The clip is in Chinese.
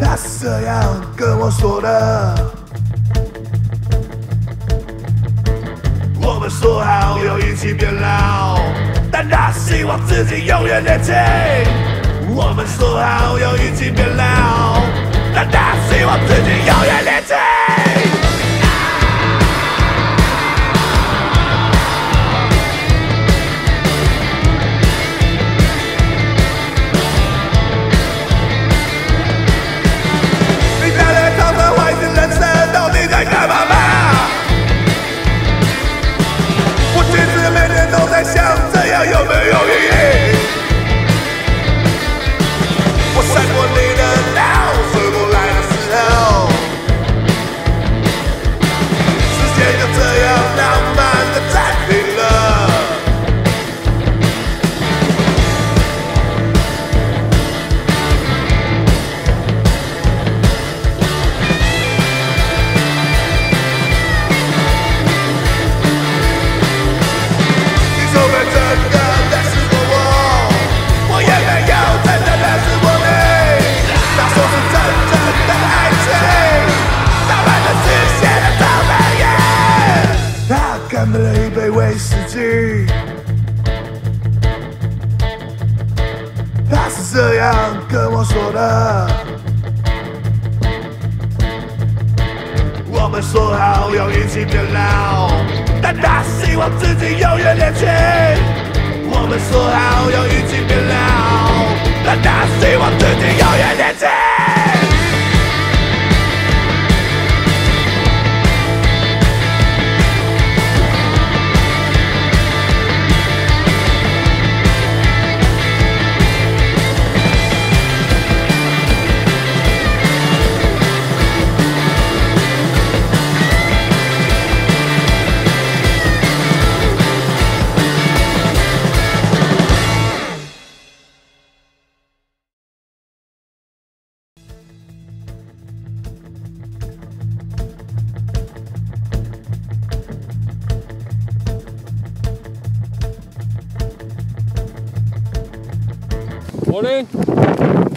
他是这样跟我说的。我们说好要一起变老，但他希望自己永远年轻。我们说好要一起变老，但他希望自己他干杯了一杯威士忌，他是这样跟我说的。我们说好要一起变老，但他希望自己永远年轻。我们说好要一起变老，但他希望自己永远年。我呢？